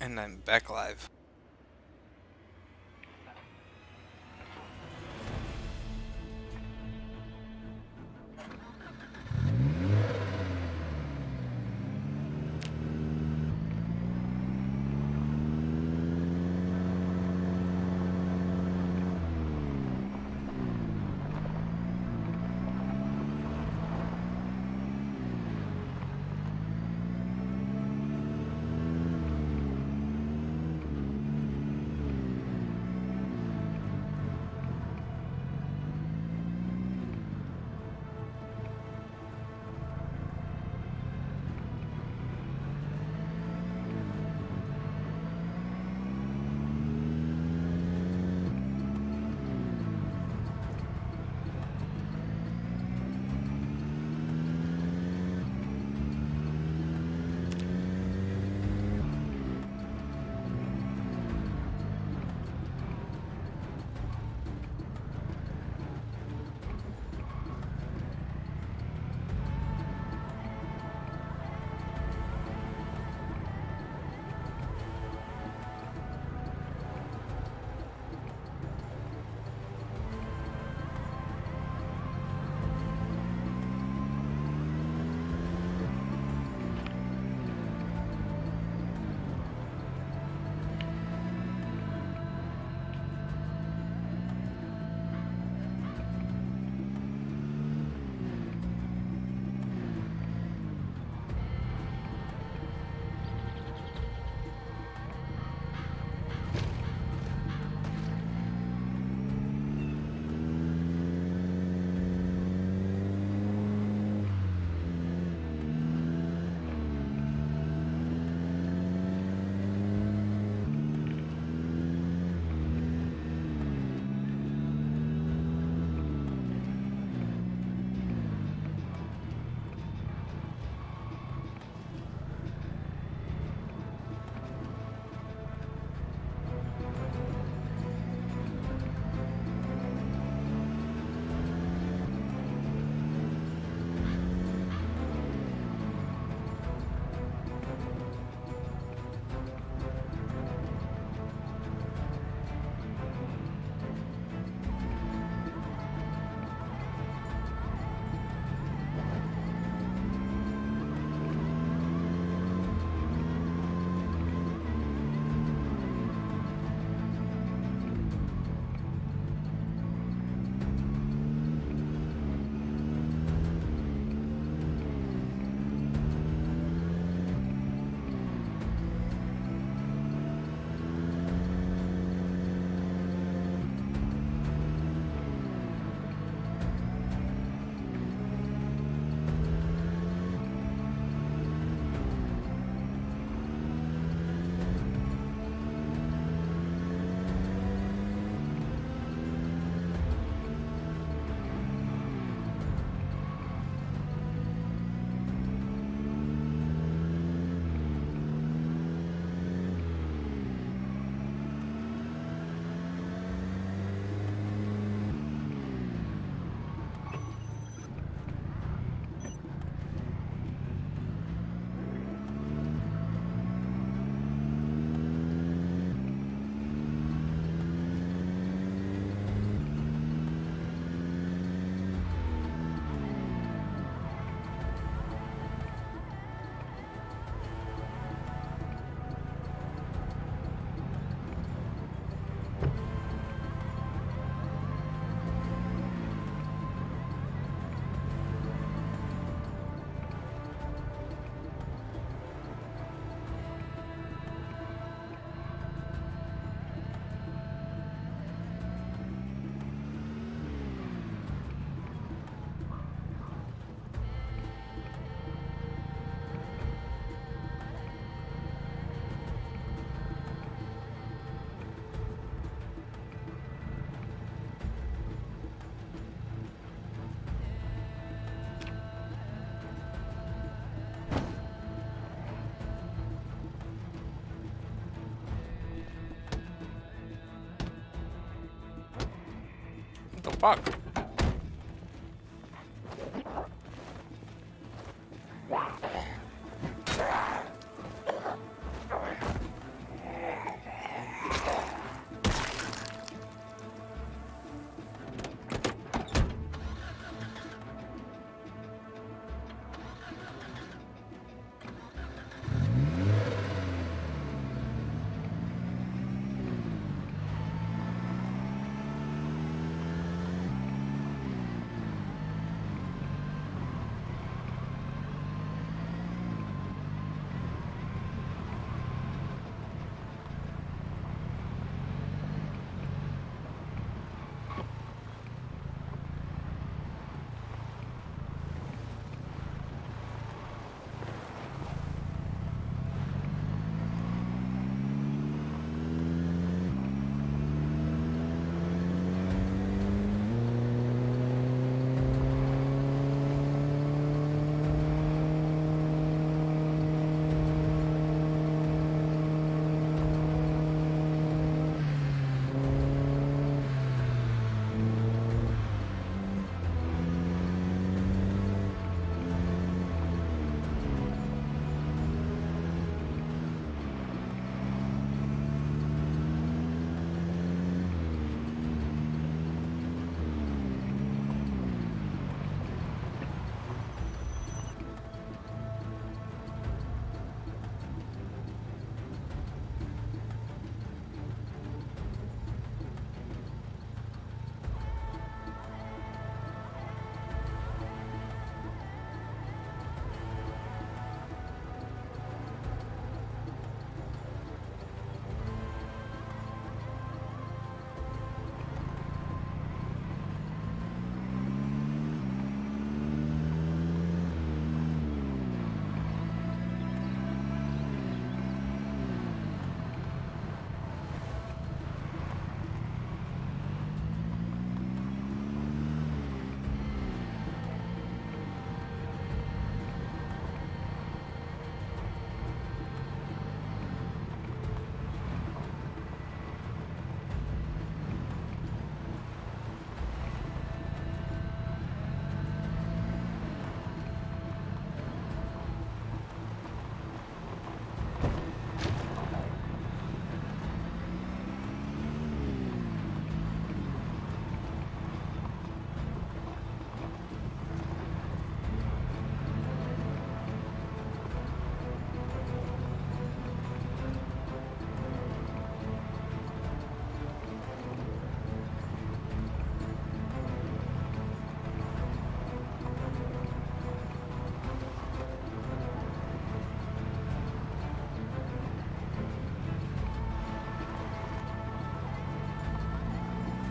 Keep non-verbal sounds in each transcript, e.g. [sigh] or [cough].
And I'm back live. Fuck?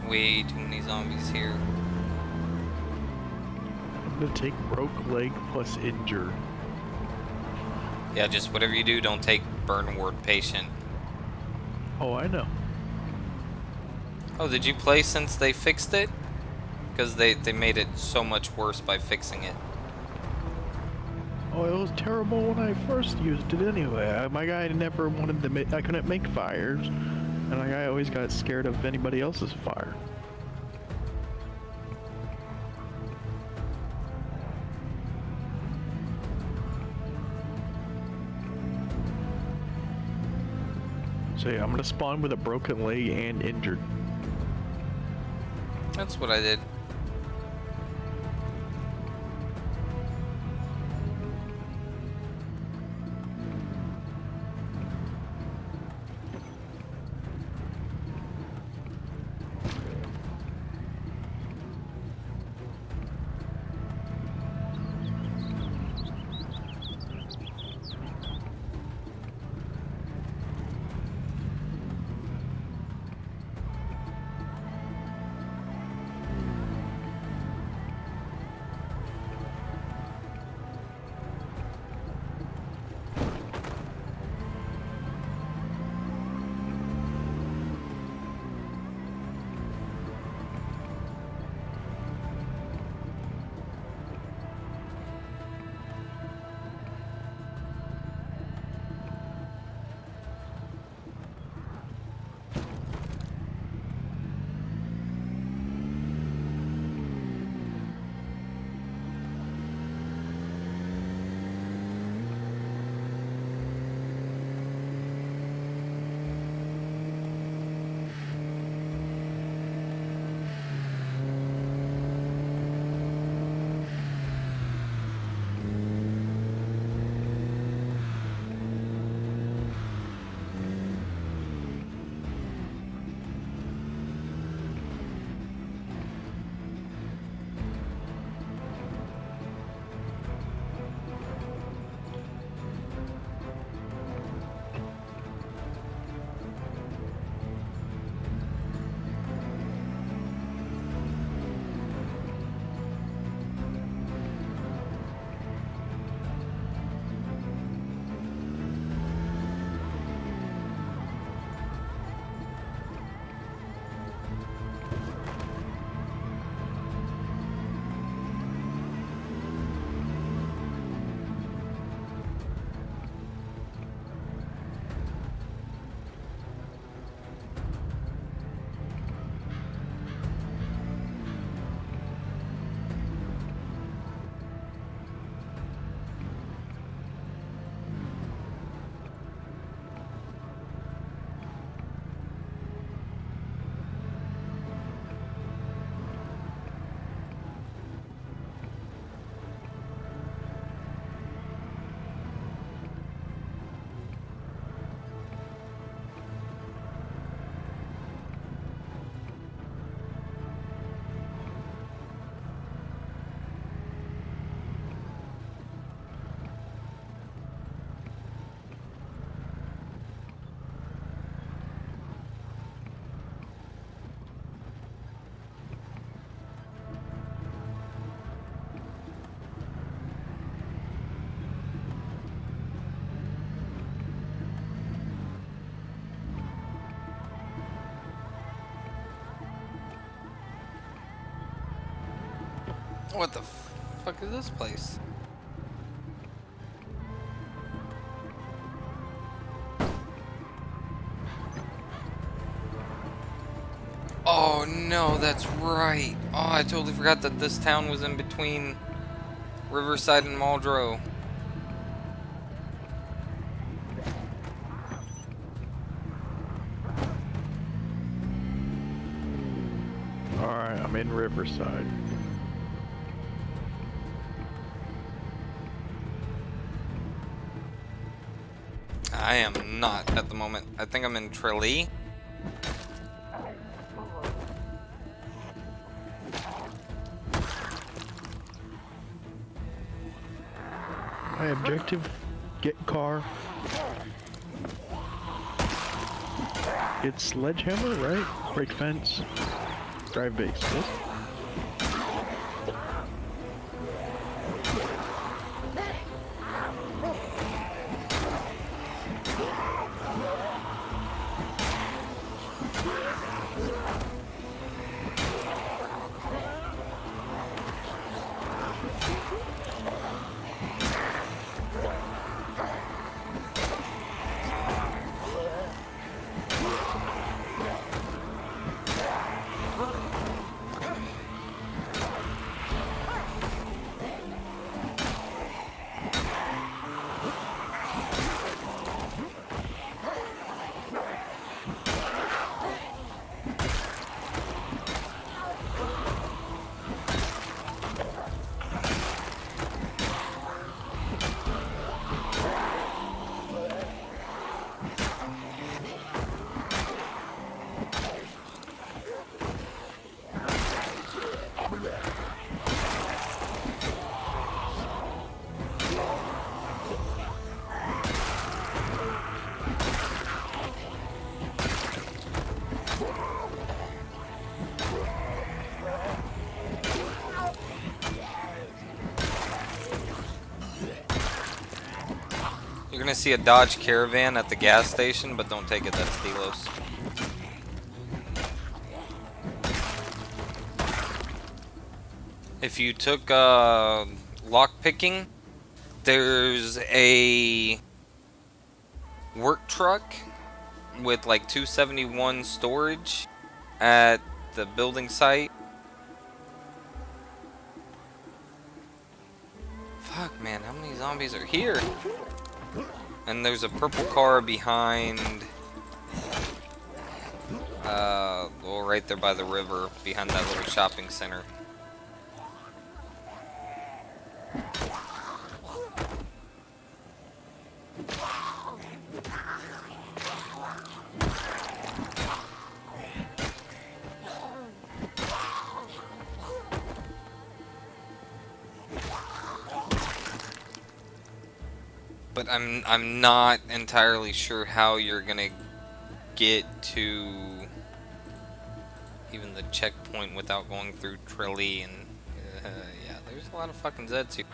Way too many zombies here. I'm gonna take broke leg plus injured. Yeah, just whatever you do, don't take burn ward patient. Oh, I know. Oh, did you play since they fixed it? Because they, they made it so much worse by fixing it. Oh, it was terrible when I first used it anyway. I, my guy never wanted to make, I couldn't make fires. And my guy always got scared of anybody else's fire. So yeah, I'm gonna spawn with a broken leg and injured. That's what I did. What the fuck is this place? Oh no, that's right. Oh, I totally forgot that this town was in between Riverside and Muldraugh. Alright, I'm in Riverside. I am not at the moment. I think I'm in Trelai. My objective, get car. It's sledgehammer, right? Break fence. drive base. Yes? See a Dodge Caravan at the gas station, but don't take it, that's Delos. If you took uh, lock picking, there's a work truck with like 271 storage at the building site. Fuck, man, how many zombies are here? There's a purple car behind. Uh, well, right there by the river, behind that little shopping center. I'm not entirely sure how you're gonna get to even the checkpoint without going through Trelai and uh, yeah, there's a lot of fucking Zeds here.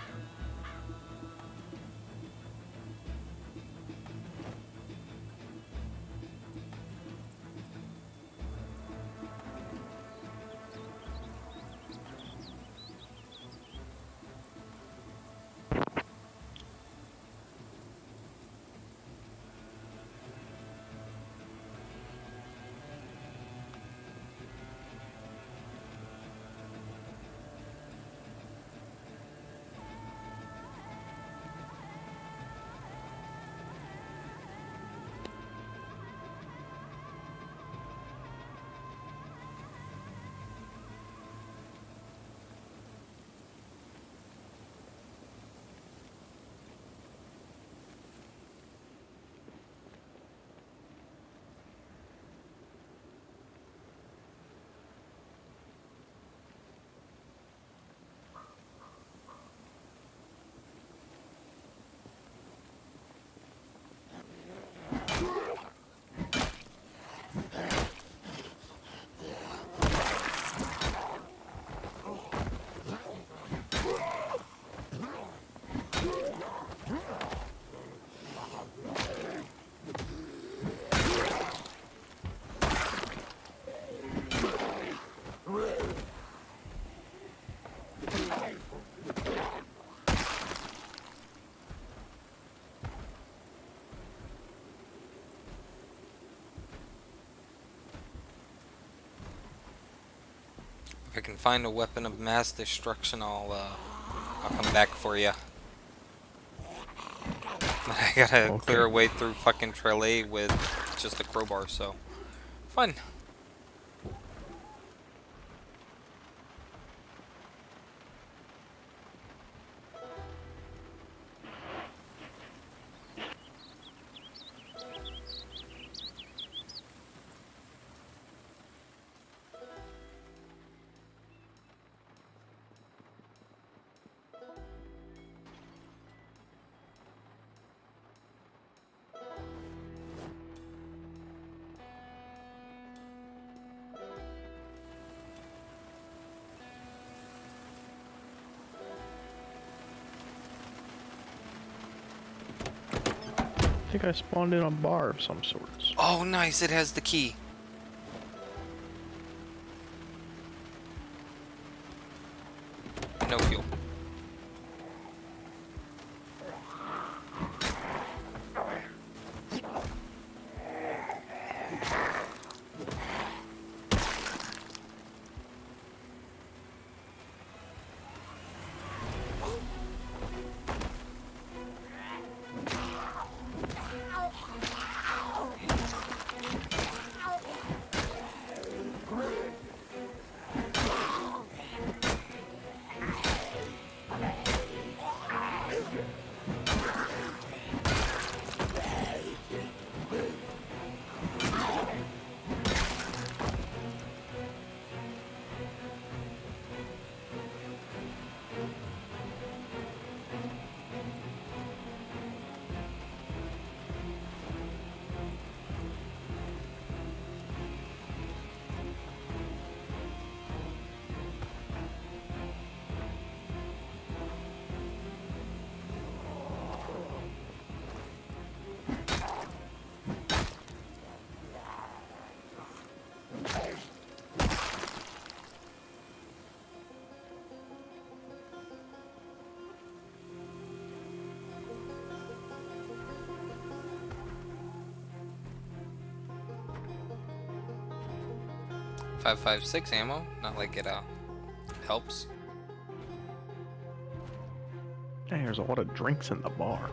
If I can find a weapon of mass destruction, I'll uh, I'll come back for you. [laughs] I gotta Okay. clear a way through fucking Trelai with just a crowbar, so fun. I spawned in a bar of some sorts. Oh, nice. It has the key. 556 ammo. Not like it uh, helps. There's a lot of drinks in the bar.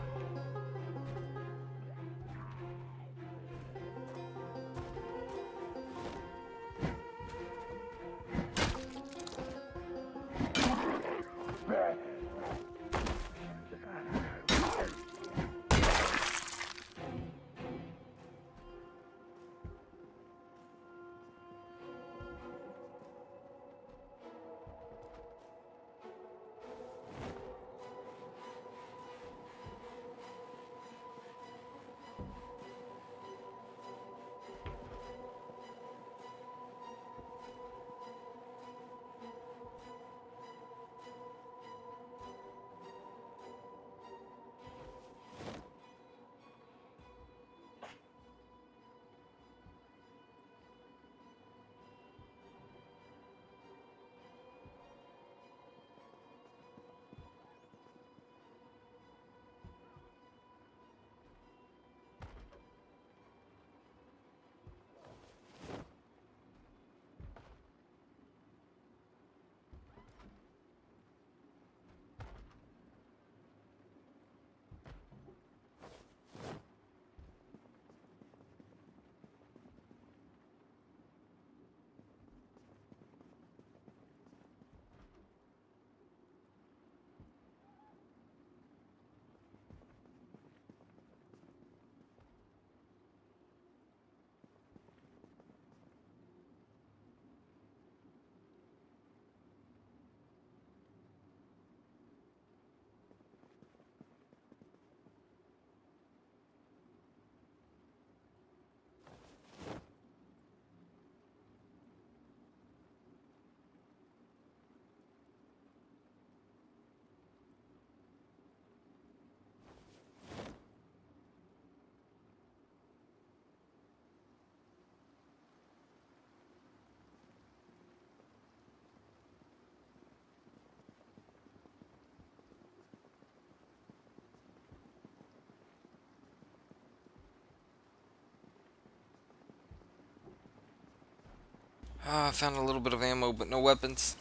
Ah, I found a little bit of ammo, but no weapons.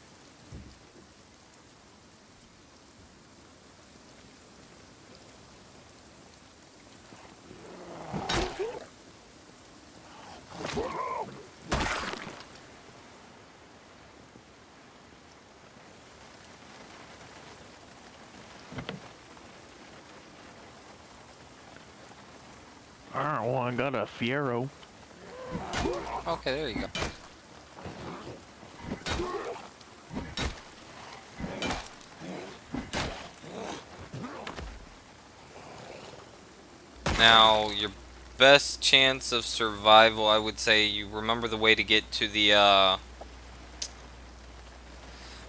Alright, well, I got a Fiero. Okay, there you go. Now, your best chance of survival, I would say you remember the way to get to the uh,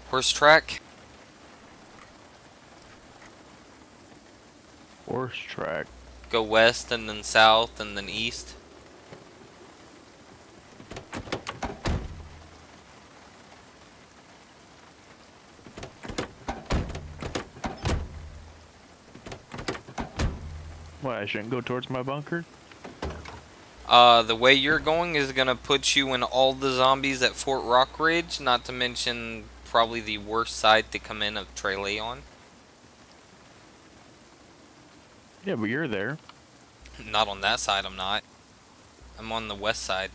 horse track. Horse track. Go west and then south and then east. I shouldn't go towards my bunker? Uh, the way you're going is gonna put you in all the zombies at Fort Rockridge, not to mention probably the worst side to come in of Treleon. Yeah, but you're there. Not on that side, I'm not. I'm on the west side.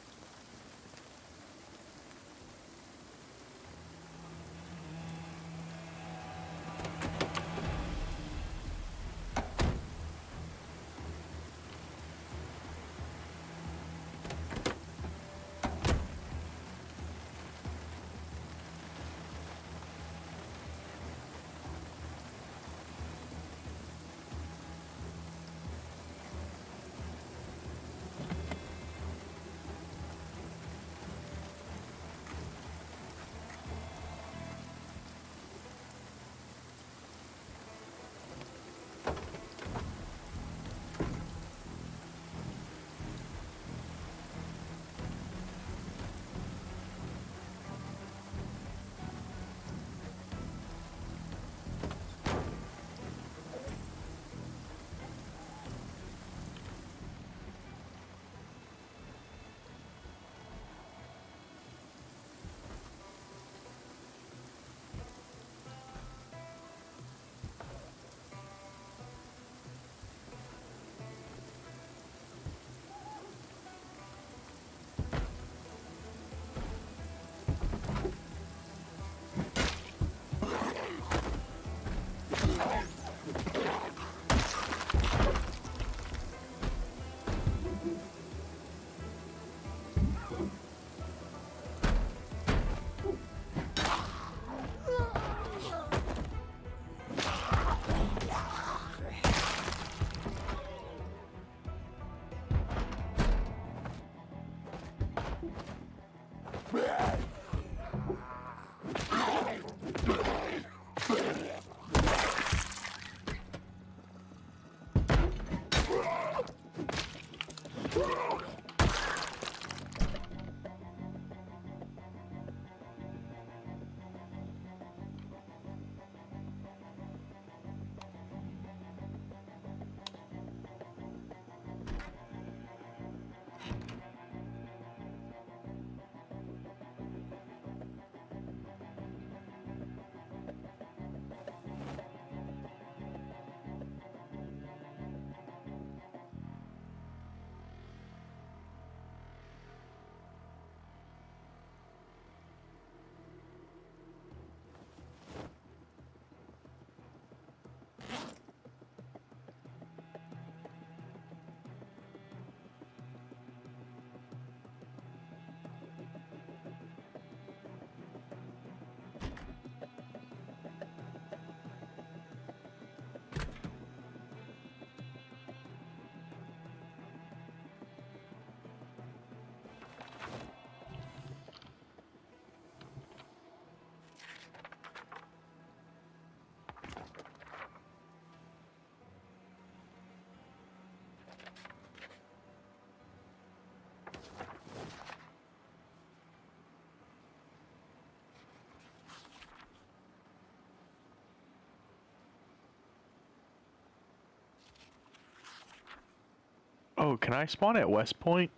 Oh, can I spawn at West Point?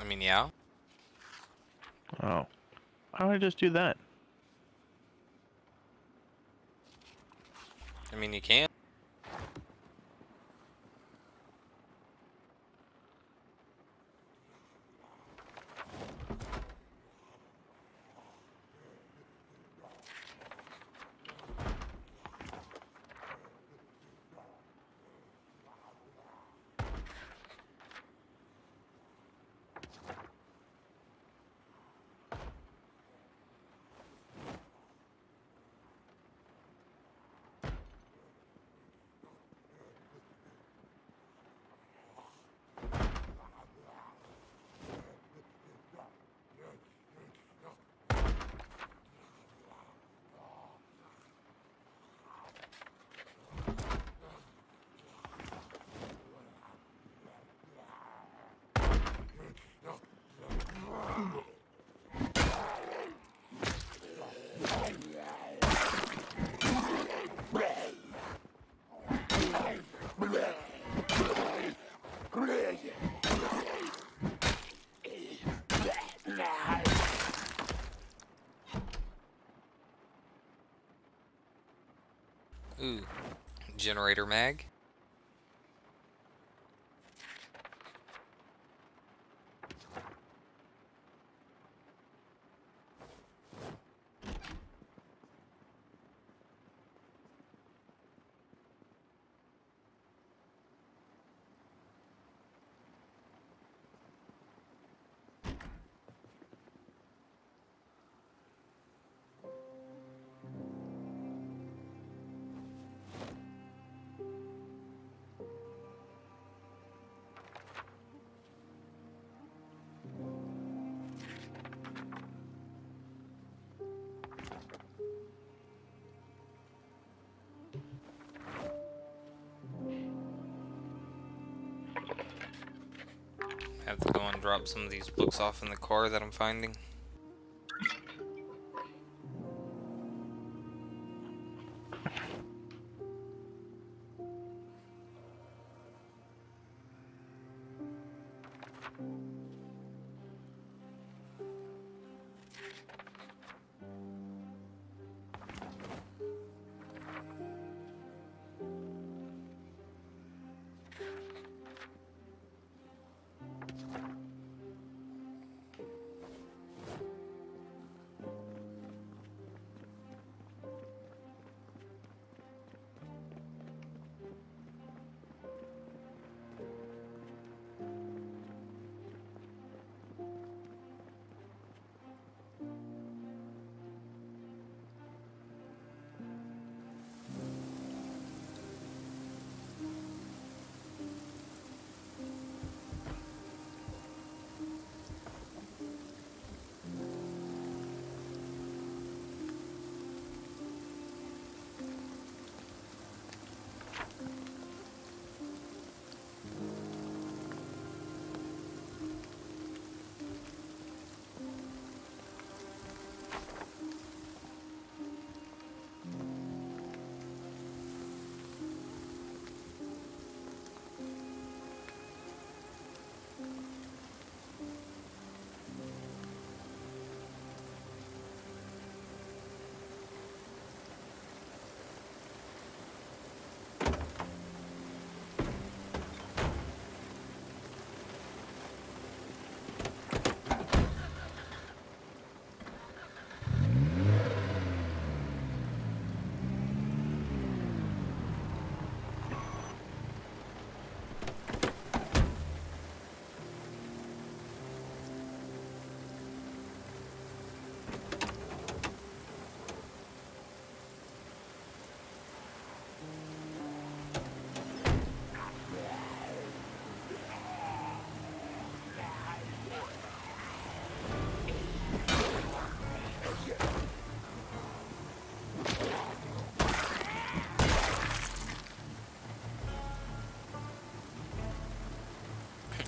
I mean, yeah. Oh. Why don't I just do that? I mean, you can. Generator mag. Drop some of these books off in the car that I'm finding.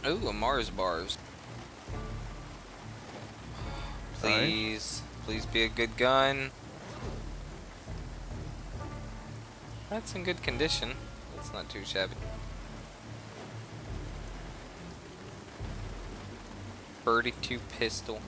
Ooh, a Mars bars. Please, please be a good gun. That's in good condition. It's not too shabby. Birdie 2 pistol.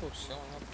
Why is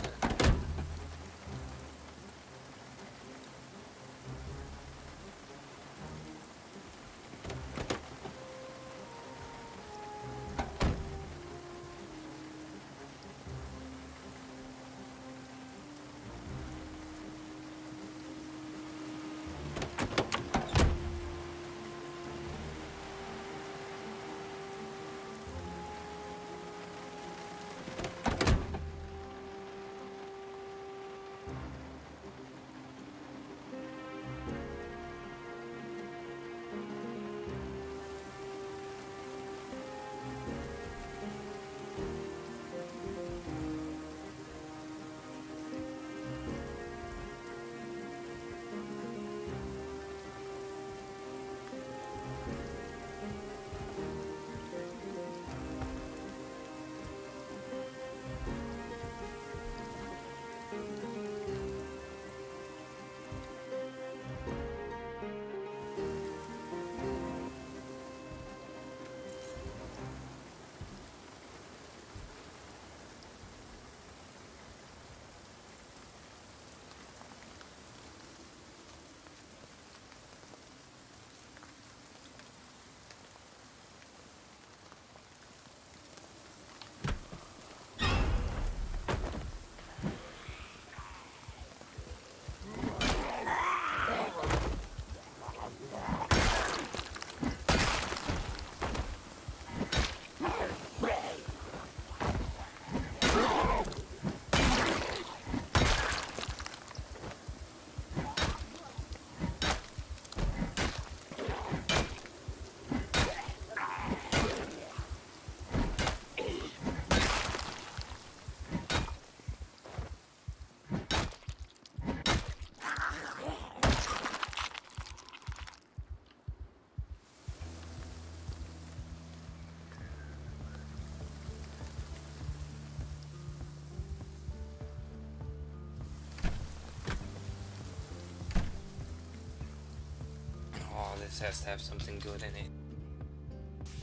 this has to have something good in it.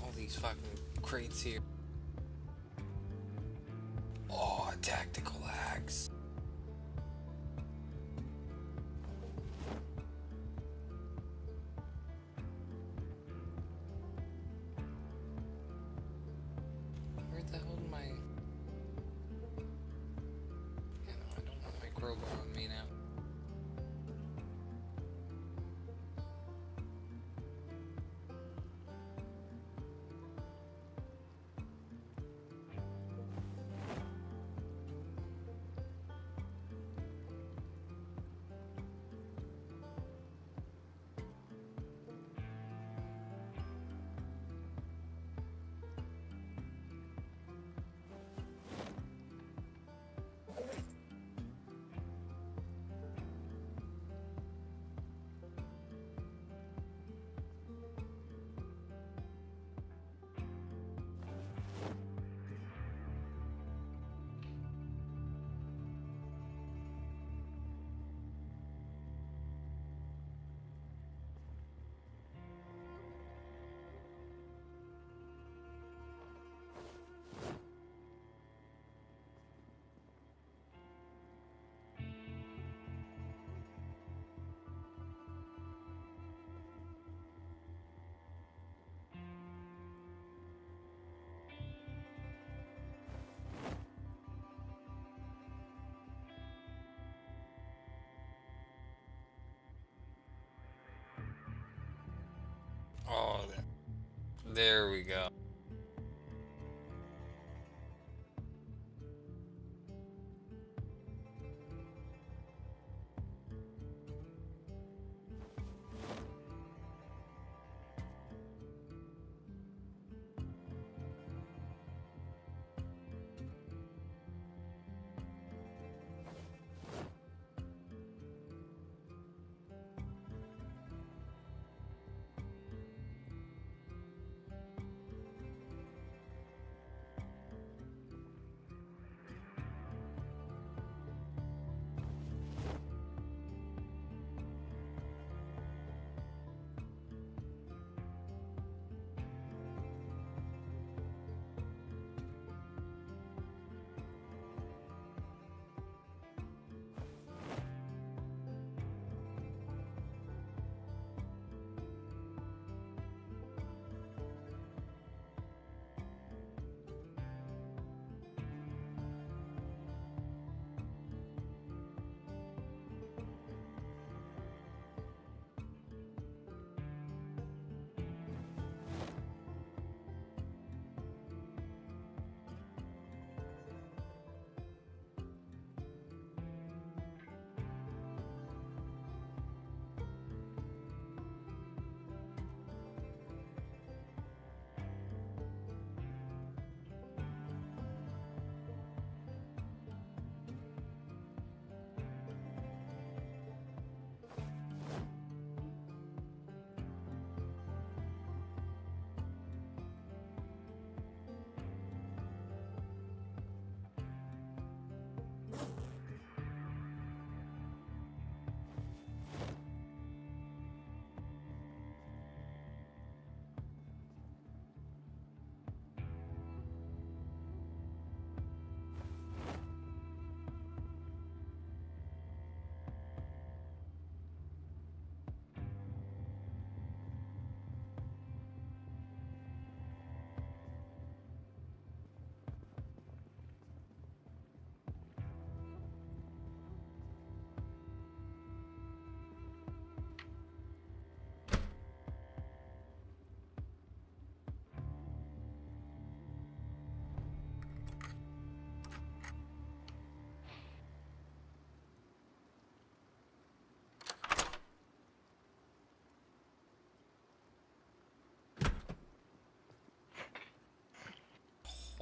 All these fucking crates here. There we go.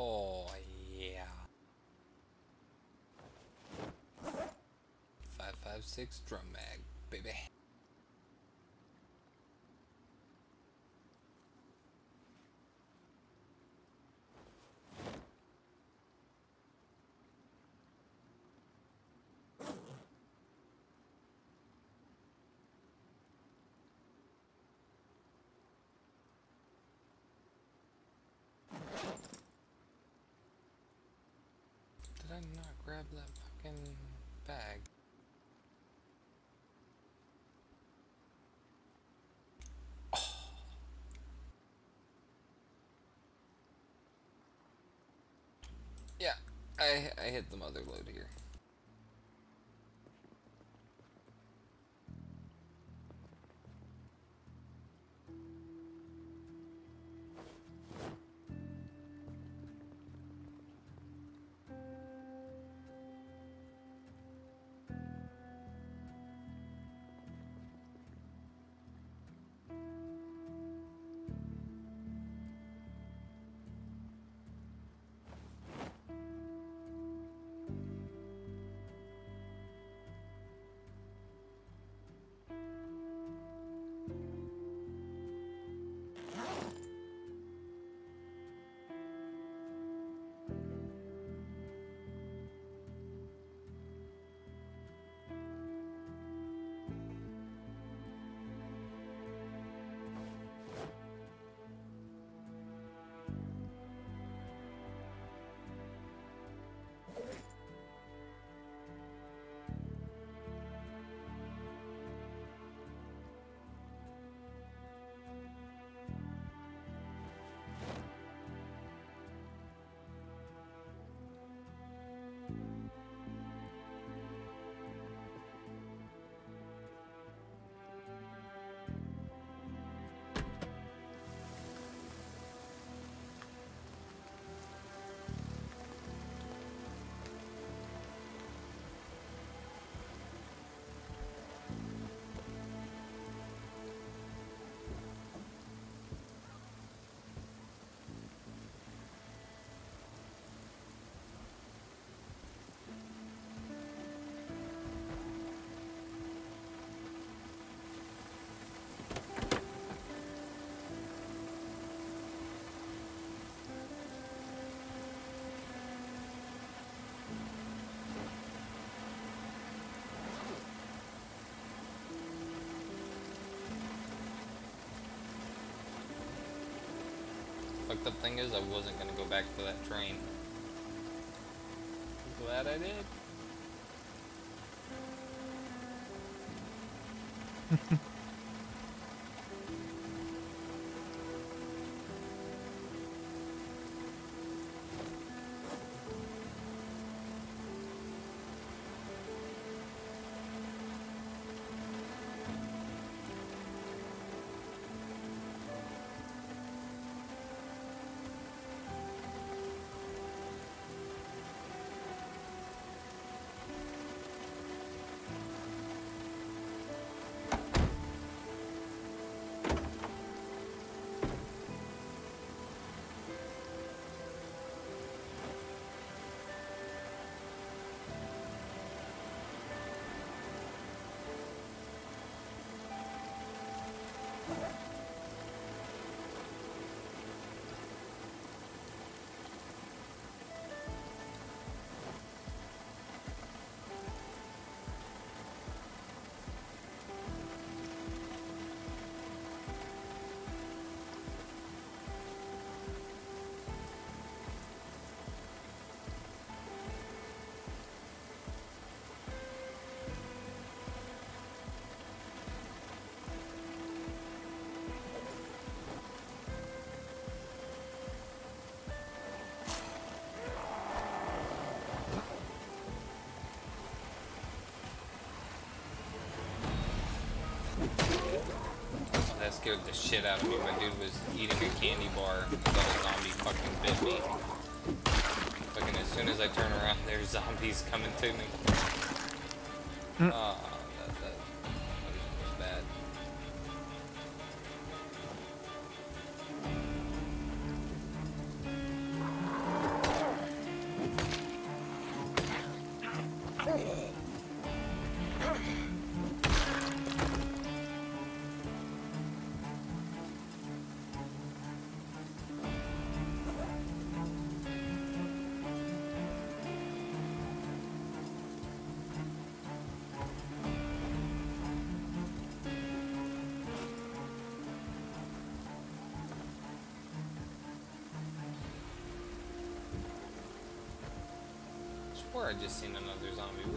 Oh, yeah. 556 drum mag, baby. Grab that fucking bag? Oh. Yeah, I I hit the mother load here. Fucked up thing is I wasn't gonna go back to that train. Glad I did. [laughs] scared the shit out of me. My dude was eating a candy bar thought a zombie fucking bit me. Fucking as soon as I turn around, there's zombies coming to me. Ah, I just seen another zombie.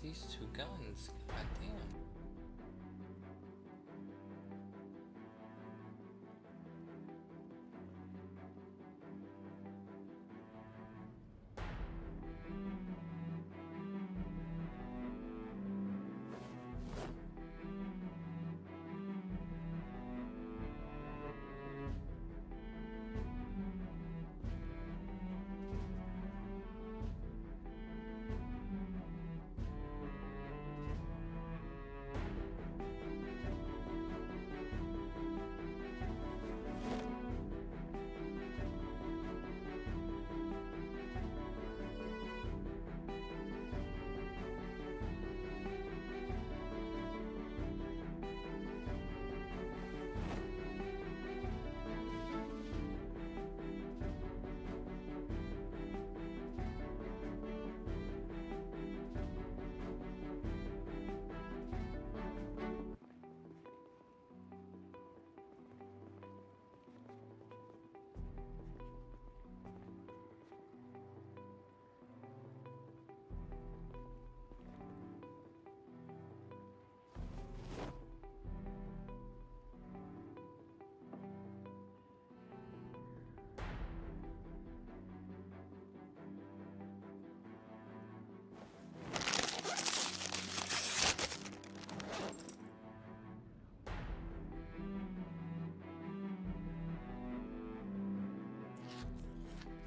These two guns? God damn.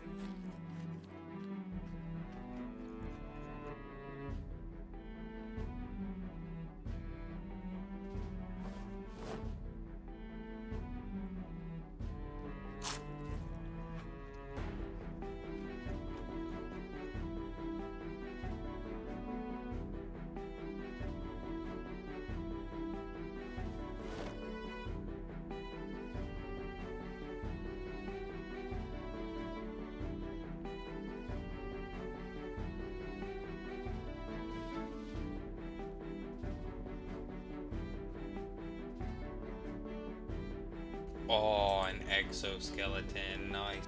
Thank you. Oh, an exoskeleton. Nice.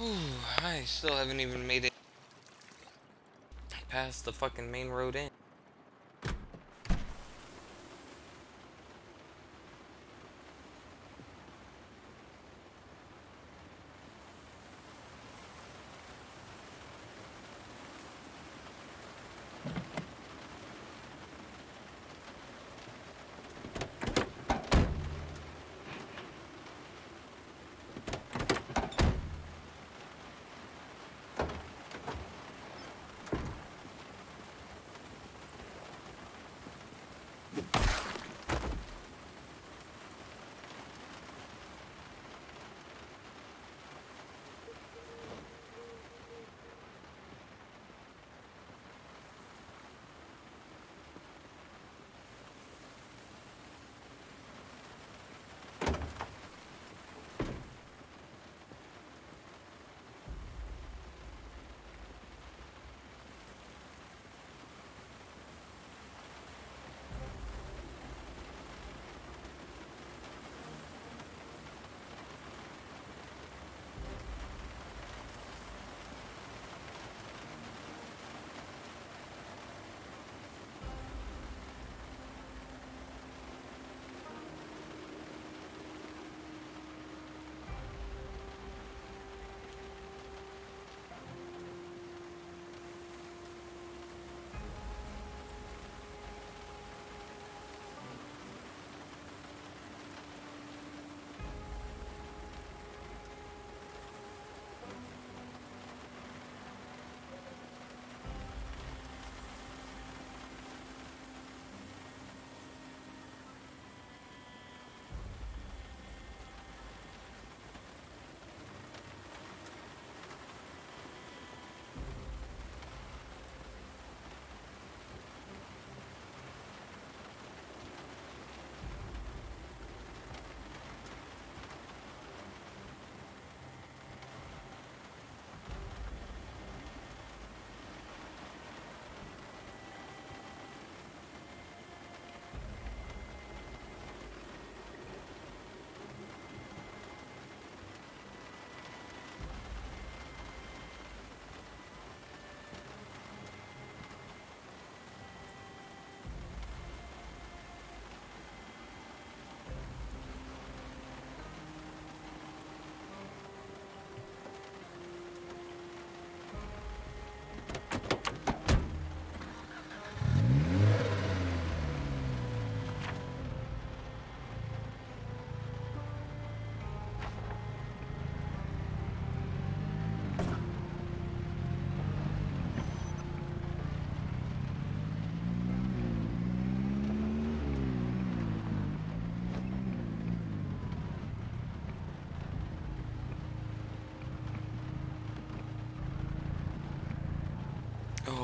Ooh, I still haven't even made it past the fucking main road in.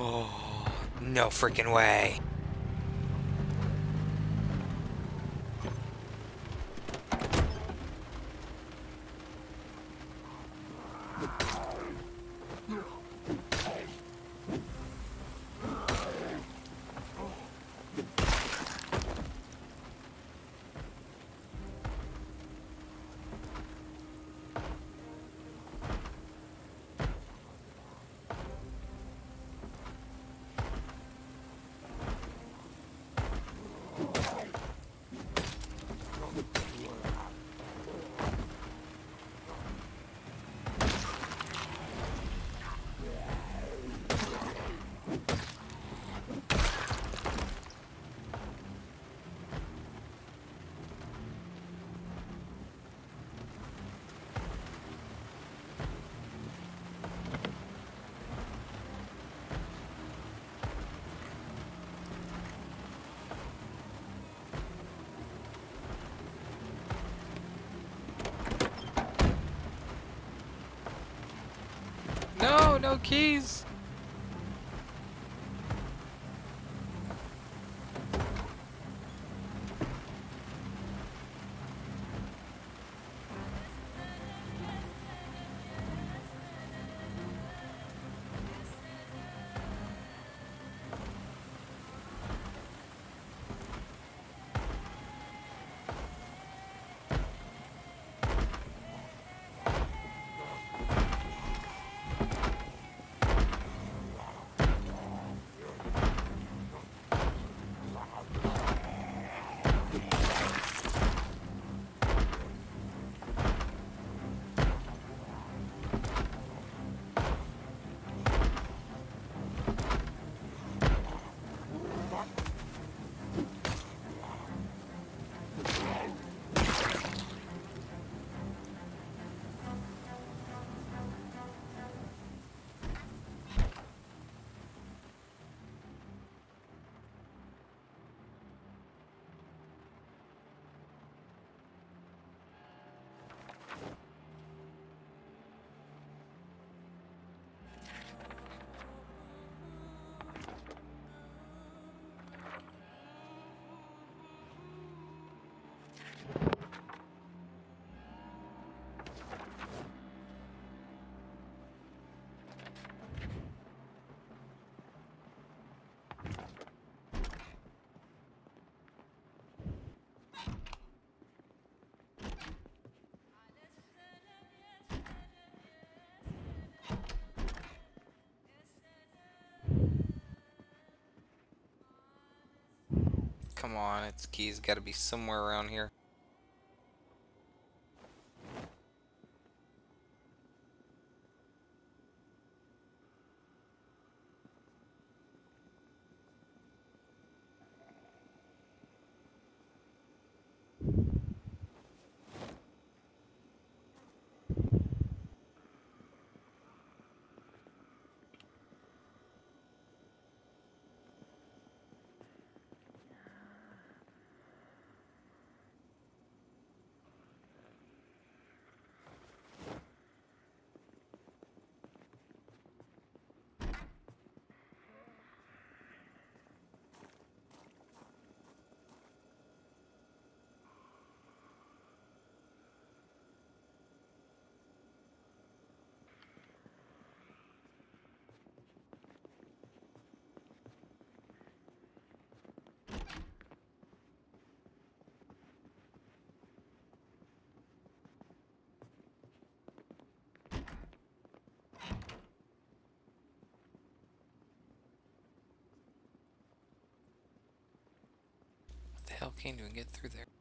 Oh, no freaking way. Keys. Come on, its keys got to be somewhere around here. Hell can't even get through there?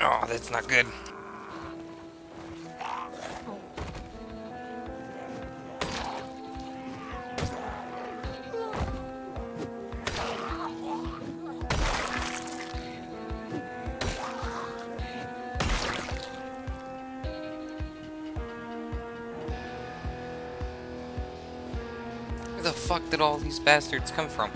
Oh, that's not good. Where the fuck did all these bastards come from?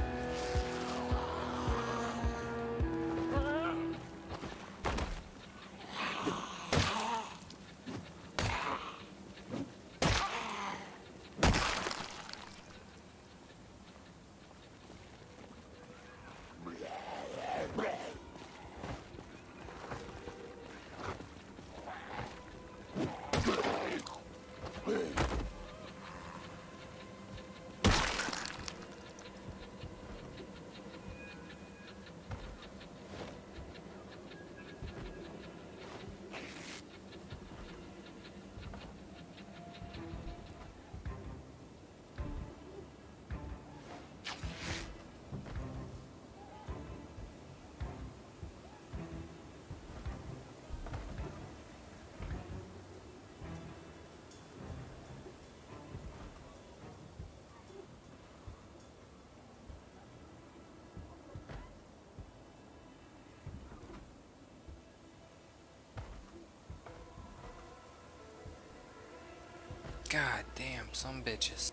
Some bitches.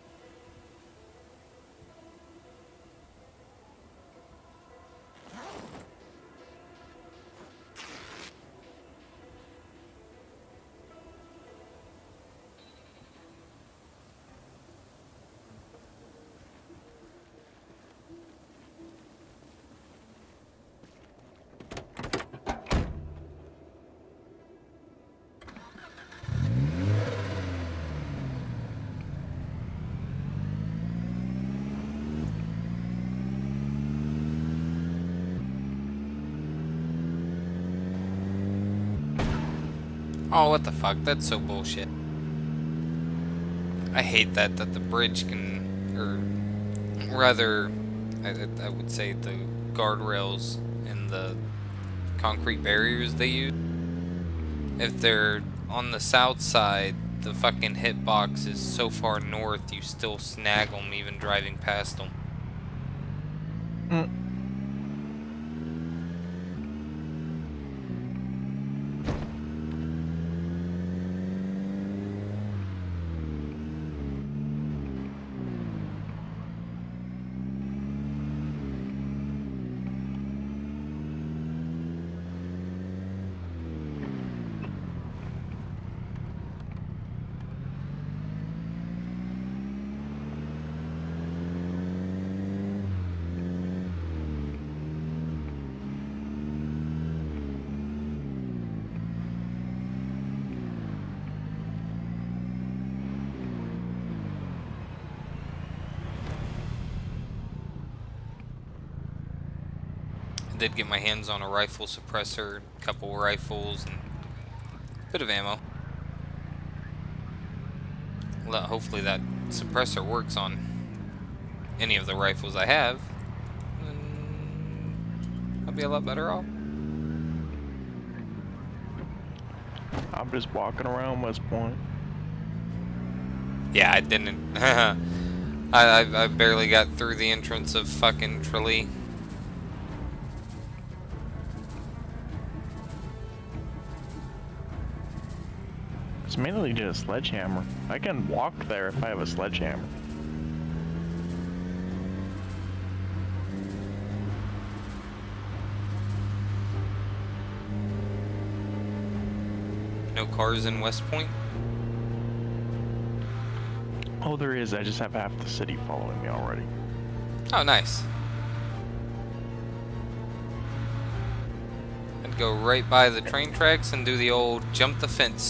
Oh, what the fuck? That's so bullshit. I hate that, that the bridge can, or rather, I, I would say the guardrails and the concrete barriers they use. If they're on the south side, the fucking hitbox is so far north, you still snag them even driving past them. Mm. Did get my hands on a rifle suppressor, a couple rifles, and a bit of ammo. Well, hopefully that suppressor works on any of the rifles I have. I'll be a lot better off. I'm just walking around West Point. Yeah, I didn't. [laughs] I, I I barely got through the entrance of fucking Trelai. Mainly just a sledgehammer. I can walk there if I have a sledgehammer. No cars in West Point. Oh, there is. I just have half the city following me already. Oh, nice. I'd go right by the train tracks and do the old jump the fence.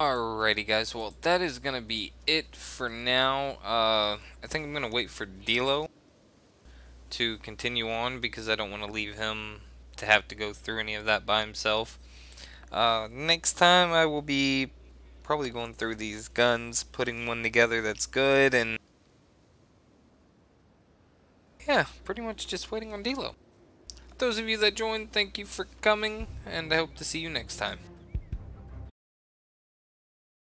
Alrighty guys, well that is gonna be it for now. Uh, I think I'm gonna wait for Dilo to continue on because I don't want to leave him to have to go through any of that by himself. Uh, next time I will be probably going through these guns, putting one together that's good, and yeah, pretty much just waiting on Dilo. Those of you that joined, thank you for coming, and I hope to see you next time.